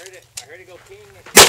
heard it. I heard it go ping.